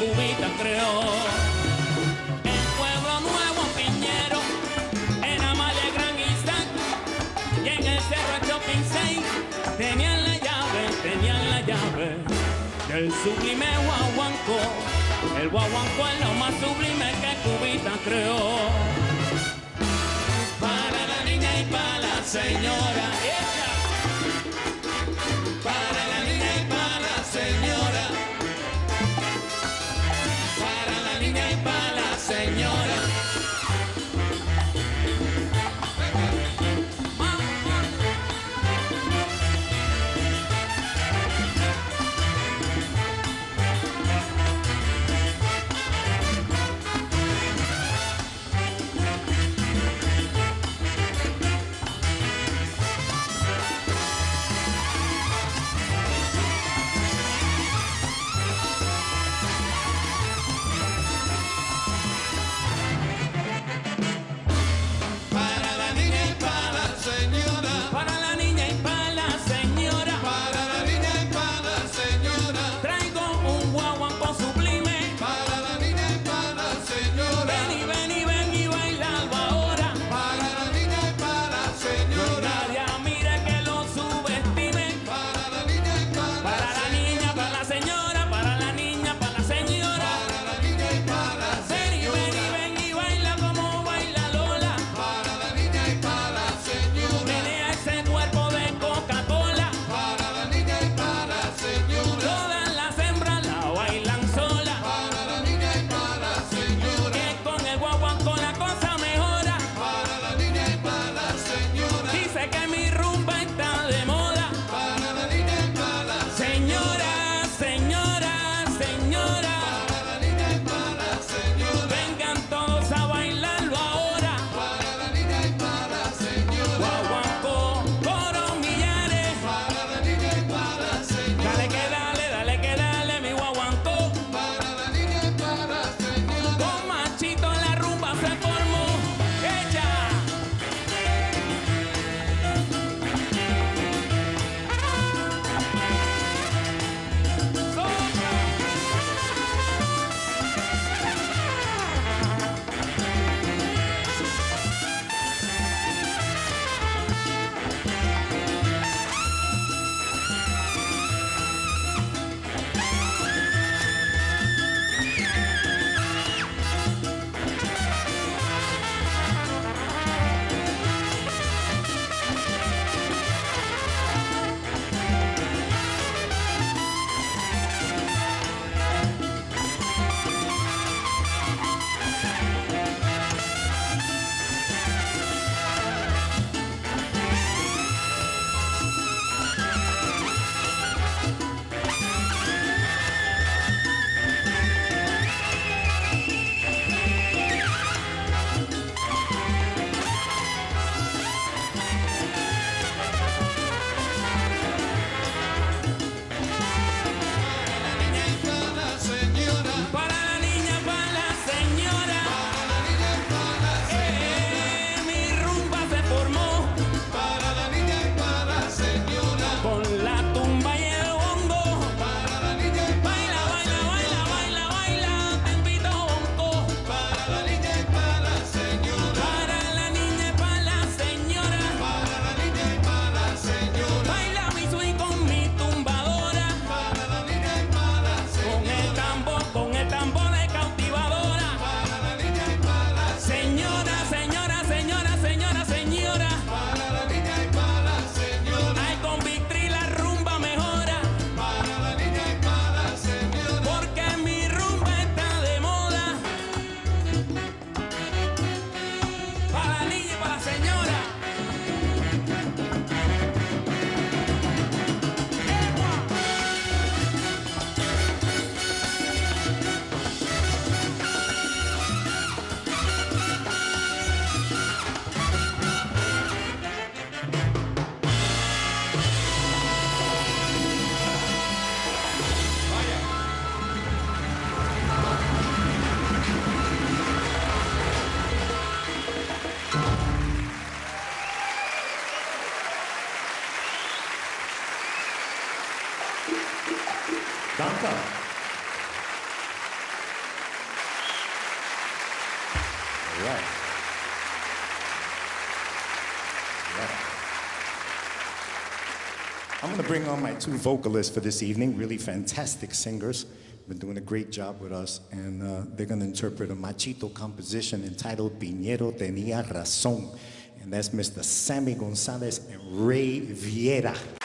cubita creó. El pueblo nuevo Piñero, en Amalia Gran Isaac, y en el cerro chopin 6, tenían la llave, tenían la llave del sublime guaguanco. El guaguanco es lo más sublime que cubita creó. Para la niña y para la señora. Right. Right. I'm going to bring on my two vocalists for this evening, really fantastic singers. Been doing a great job with us, and uh, they're going to interpret a machito composition entitled Piñero Tenía Razón. And that's Mr. Sammy Gonzalez and Ray Vieira.